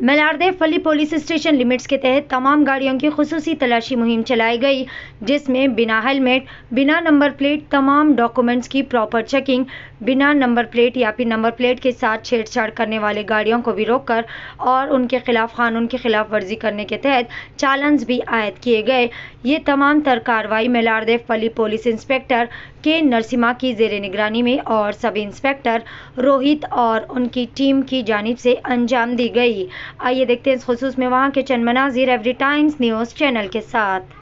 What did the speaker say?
मलारदेव फली police station limits के तहत तमाम गाड़ियों की खसूसी तलाशी मुहिम चलाई गई, जिसमें बिना हेलमेट, बिना नंबर प्लेट, तमाम डॉक्यूमेंट्स की प्रॉपर चेकिंग, बिना नंबर प्लेट या फिर नंबर प्लेट के साथ छेड़छाड़ करने वाले गाड़ियों को भी रोककर और उनके खिलाफ कानून की खिलाफ वर्जी करने के तहत चालान्स भी आयद किए गए। ये तमाम तर कार्रवाई मेलारदेव फली पुलिस इंस्पेक्टर के नरसिम्हा की जेर निगरानी में और सब इंस्पेक्टर रोहित और उनकी टीम की जानब से अंजाम दी गई। आइए देखते हैं खसूस में वहाँ के चंद मनाजिर एवरी टाइम्स न्यूज़ चैनल के साथ।